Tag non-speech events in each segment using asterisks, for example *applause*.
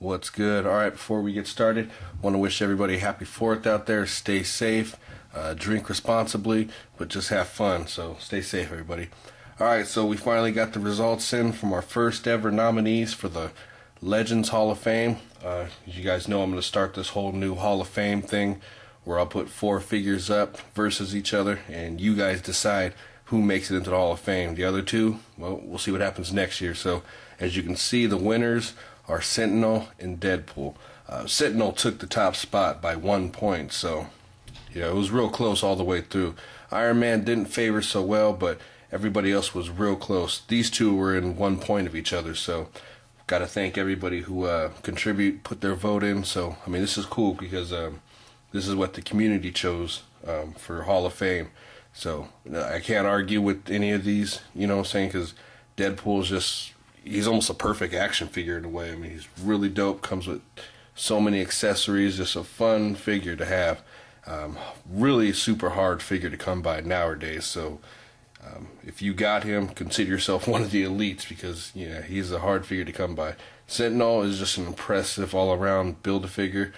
What's good? All right, before we get started, want to wish everybody happy 4th out there. Stay safe, uh, drink responsibly, but just have fun. So stay safe, everybody. All right, so we finally got the results in from our first ever nominees for the Legends Hall of Fame. Uh, as you guys know, I'm going to start this whole new Hall of Fame thing where I'll put four figures up versus each other, and you guys decide who makes it into the Hall of Fame. The other two, well, we'll see what happens next year. So, as you can see, the winners are Sentinel and Deadpool. Uh, Sentinel took the top spot by one point, so know it was real close all the way through. Iron Man didn't favor so well, but everybody else was real close. These two were in one point of each other, so got to thank everybody who uh, contribute, put their vote in. So I mean, this is cool because um, this is what the community chose um, for Hall of Fame. So I can't argue with any of these, you know what I'm saying? Because Deadpool is just he's almost a perfect action figure in a way. I mean, he's really dope. Comes with so many accessories. Just a fun figure to have. Um, really super hard figure to come by nowadays. So um, if you got him, consider yourself *laughs* one of the elites because yeah, he's a hard figure to come by. Sentinel is just an impressive all around build a figure.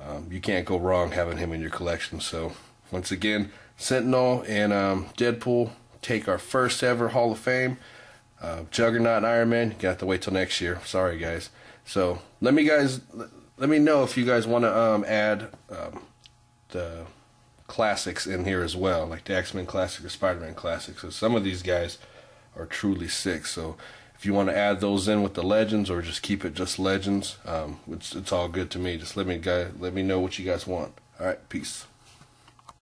Um, you can't go wrong having him in your collection. So once again, Sentinel and um, Deadpool take our first ever Hall of Fame. Uh, Juggernaut and Iron Man, got to wait till next year. Sorry, guys. So let me guys, let me know if you guys want to um, add um, the classics in here as well, like the X Men classic or Spider Man classic. So some of these guys are truly sick. So if you want to add those in with the legends or just keep it just legends, um, it's it's all good to me. Just let me guys let me know what you guys want. All right, peace.